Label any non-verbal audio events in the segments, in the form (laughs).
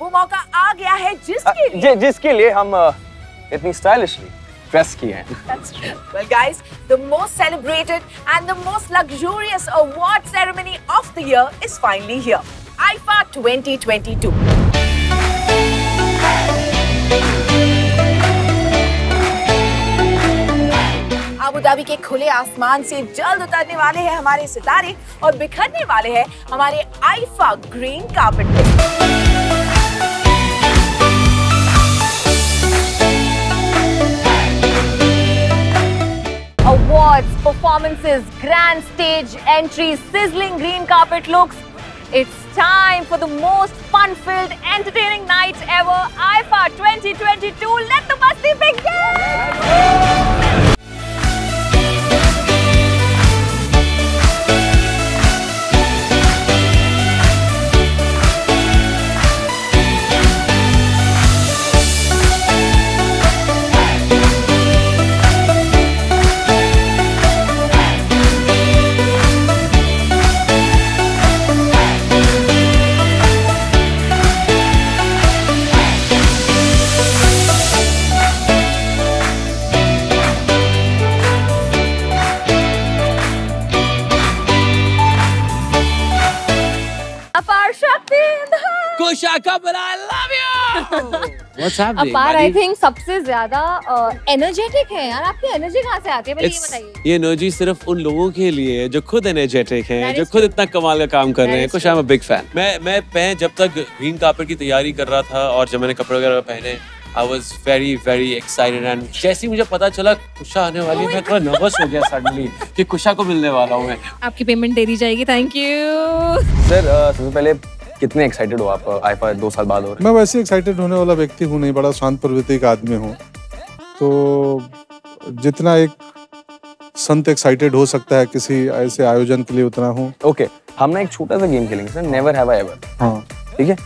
वो मौका आ गया है जिसके आ, लिए। जिसके लिए हम इतनी स्टाइलिशली ड्रेस किए हैं। Well guys the most celebrated and the most luxurious award ceremony of the year is finally here IIFA 2022 के खुले आसमान से जल्द उतरने वाले हैं हमारे सितारे और बिखरने वाले हैं हमारे IIFA green carpet performances, grand stage entries, sizzling green carpet looks. It's time for the most fun-filled, entertaining night ever, IFA 2022. Let the masti begin! अपार आई buddy? थिंक सबसे ज़्यादा एनर्जेटिक है यार आपकी एनर्जी कहाँ से आती है? ये बताइए। ये एनर्जी सिर्फ़ उन लोगों के लिए है जो खुद एनर्जेटिक हैं जो खुद इतना कमाल का काम कर रहे हैं। कुछ आई एम बिग फ़ैन मैं मैं मैं जब तक ग्रीन कार्पेट की तैयारी कर रहा था और जब मैंने कपड़े वगैरह पहने I was very very excited and जैसे ही मुझे पता चला कुशा आने वाली है मैं थोड़ा नर्वस हो गया सडनली कि कुशा को मिलने वाला हूँ मैं। आपकी पेमेंट दे दी जाएगी थैंक यू सर सबसे पहले कितने एक्साइटेड हो आप आईफा दो साल बाद हो रहे मैं वैसे एक्साइटेड होने वाला व्यक्ति हूँ नहीं बड़ा शांत प्रवृत्ति का आदमी हूँ। तो जितना एक संत एक्साइटेड हो सकता है किसी ऐसे आयोजन के लिए उतना हूँ। हैं ओके हम ना एक छोटा सा गेम खेलेंगे sir never have I ever हाँ। ठीक है?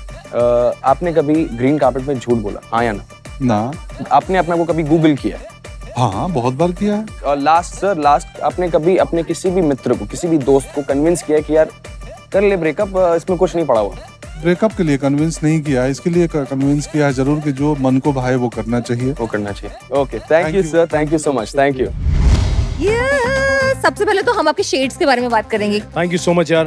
आपने कभी ग्रीन कार्पेट में झूठ बोला? हाँ या ना? ना। आपने अपने को कभी गूगल किया हाँ? बहुत बार किया है। और लास्ट सर लास्ट आपने कभी अपने किसी भी मित्र को किसी भी दोस्त को कन्विंस किया कि यार कर ले ब्रेकअप इसमें कुछ नहीं पड़ा हुआ ब्रेकअप के लिए कन्विंस नहीं किया इसके लिए कन्विंस किया है ज़रूर कि जो मन को भाए वो करना चाहिए वो करना चाहिए okay thank you sir thank you so much thank you सबसे पहले तो हम आपके शेड्स के बारे में बात करेंगे Thank you so much, yaar.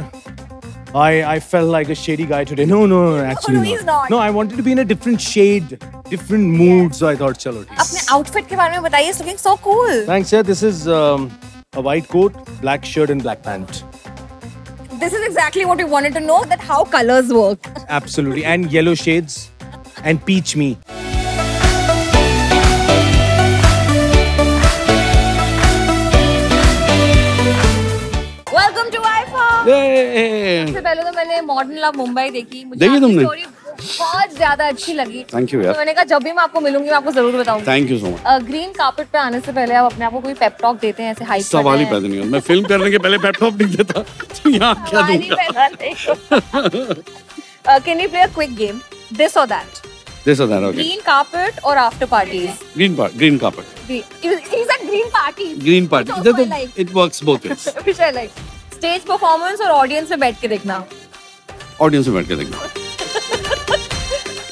I I felt like a shady guy today. No, no, no, actually no, he's not. No, I wanted to be in a different shade, different mood. So I thought, chalo. अपने outfit के बारे में बताइए it's looking so cool Thanks, sir. This is um, a white coat, black shirt, and black pant. This is exactly what we wanted to know that how colors work. Absolutely, and yellow shades, and peach me. Welcome to iPhone. Yay! सबसे पहले तो मैंने modern love Mumbai देखी मुझे देखी आपकी तुमने? Story बहुत ज़्यादा अच्छी लगी। You, तो मैंने कहा जब भी मैं आपको मिलूँगी मैं आपको ज़रूर बताऊँगी। Thank you so much green carpet पे आने से पहले आप अपने आप को कोई पेप टॉक देते हैं ऐसे हाइप सवाल ही पैदा नहीं मैं फ़िल्म करने के पहले लैपटॉप नहीं देता तो यहाँ (laughs) क्या दूँगा? Can you play a quick game this और दैट दिस और दैट ओके ग्रीन कार्पेट और after parties green part green carpet Is that green parties? Green part also I like. It works both ways Which I like. Stage performance और audience में बैठ के देखना. Audience में बैठ के देखना।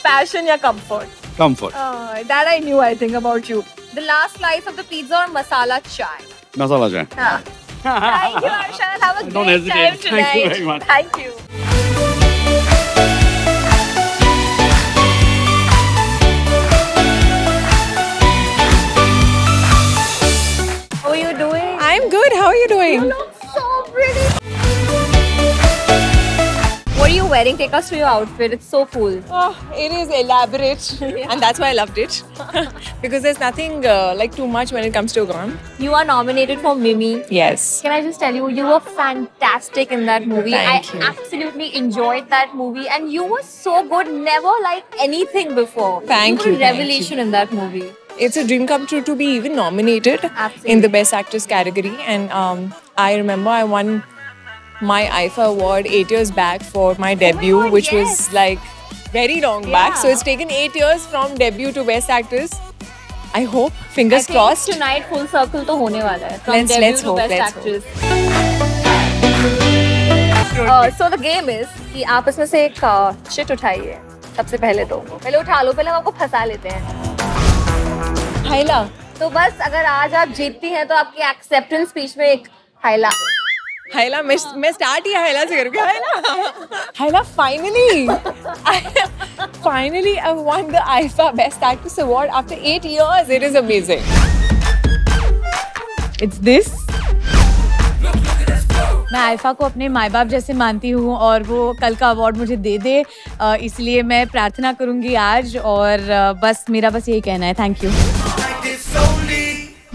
Passion or comfort? Comfort. Uh, that I knew, I think, about you. The last slice of the pizza or masala chai? Masala chai. Thank you, Arshan. Have a Don't great hesitate. time tonight. Thank you very much. Thank you. How are you doing? I'm good. How are you doing? You wearing? Take us through your outfit. It's so cool. Oh, it is elaborate, (laughs) and that's why I loved it. (laughs) because there's nothing uh, like too much when it comes to Gone. You are nominated for Mimi. Yes. Can I just tell you, you were fantastic in that movie. Thank I you. absolutely enjoyed that movie, and you were so good. Never like anything before. Thank you. You, revelation in that movie. It's a dream come true to be even nominated in the Best Actress category. And um, I remember I won my IFA award eight years back for my debut, oh, God, which yes. was like very long yeah. back. So it's taken eight years from debut to Best Actress. I hope, fingers I crossed. Tonight, full circle तो होने वाला है. From Let's- debut let's to hope, best let's actress. Uh, so the game is कि आप इसमें से एक uh, shit उठाइए सबसे पहले तो पहले उठा लो पहले हम आपको फंसा लेते हैं हाइला तो बस अगर आज आप जीतती हैं तो आपकी एक्सेप्टेंस स्पीच में एक हाइला हाइला मैं मैं स्टार्ट ही हाइला से करूँगी हाइला हाइला finally finally I won the IFA Best Actress Award after eight years. It is amazing. It's this. मैं आइफा को अपने माए बाप जैसे मानती हूँ और वो कल का अवार्ड मुझे दे दे। इसलिए मैं प्रार्थना करूँगी आज और बस मेरा बस यही कहना है। थैंक यू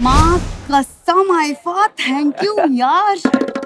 माँ कसम आइफा थैंक यू यार।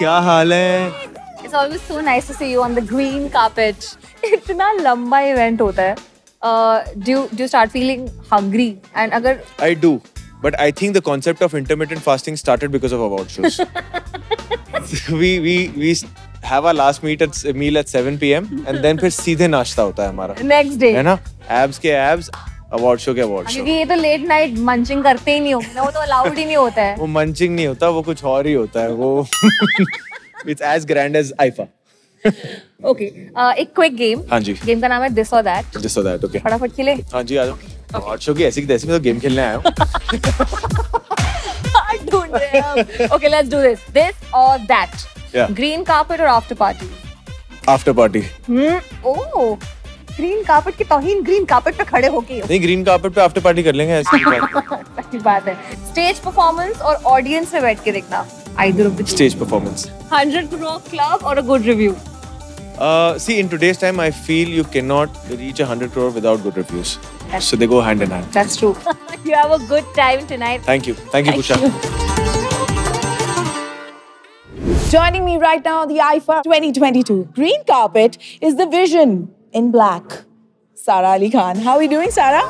क्या हाल है It's always so nice to see you on the green carpet. इतना लंबा इवेंट होता है uh, do you start feeling hungry and अगर I do but I think the concept of intermittent fasting started because of award shows we we we have our last meet at meal at 7 p.m. and then फिर सीधे नाश्ता होता है हमारा next day है ना एब्स के एब्स अवार्ड शो के अवार्ड शो क्योंकि ये तो लेट नाइट मंचिंग करते ही नहीं हो वो तो अलाउड ही नहीं होता है। वो मंचिंग नहीं होता वो कुछ और ही होता है वो it's as grand as IIFA okay एक क्विक गेम हाँ जी। गेम का नाम है दिस और दैट जिस सो दैट ओके फटाफट खेले। हाँ जी आ जाओ अवार्ड शो की ऐसी की तैसी में तो गेम खेलने आया हूँ। (laughs) ढूंढ रहे हैं okay let's do this this और दैट ग्रीन कार्पेट और after party after party oh green carpet की तौहीन ग्रीन कार्पेट पे खड़े होके नहीं ग्रीन कार्पेट पे आफ्टर पार्टी कर लेंगे ऐसी हो। बात है स्टेज परफॉर्मेंस और ऑडियंस में बैठ के देखना either of the stage performance 100 crore club or a good review Uh, see, in today's time, I feel you cannot reach a hundred crore without good reviews. that's So they go hand in hand. that's true you have a good time tonight Thank you, thank you, Kusha. Joining me right now the IFA 2022 green carpet is the vision in black. Sara Ali Khan. How are you doing, Sara?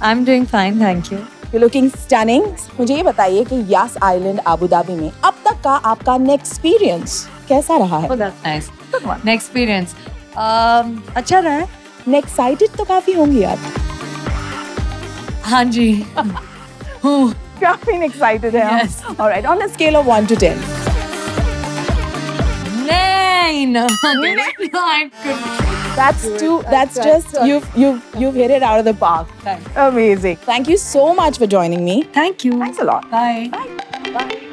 I'm doing fine thank you You're looking stunning. मुझे ये बताइए कि यास island Abu Dhabi में अब तक का आपका experience कैसा रहा है oh that's nice next experience um, अच्छा रहा है एक्साइटेड तो काफ़ी होंगी आप हाँ जी काफ़ी एक्साइटेड है Yes. Alright, on a scale of 1 to 10. nine nine That's too that's just you've you've you've hit it out of the park. Thanks. Amazing. Thank you so much for joining me. thank you Thanks a lot. bye Bye.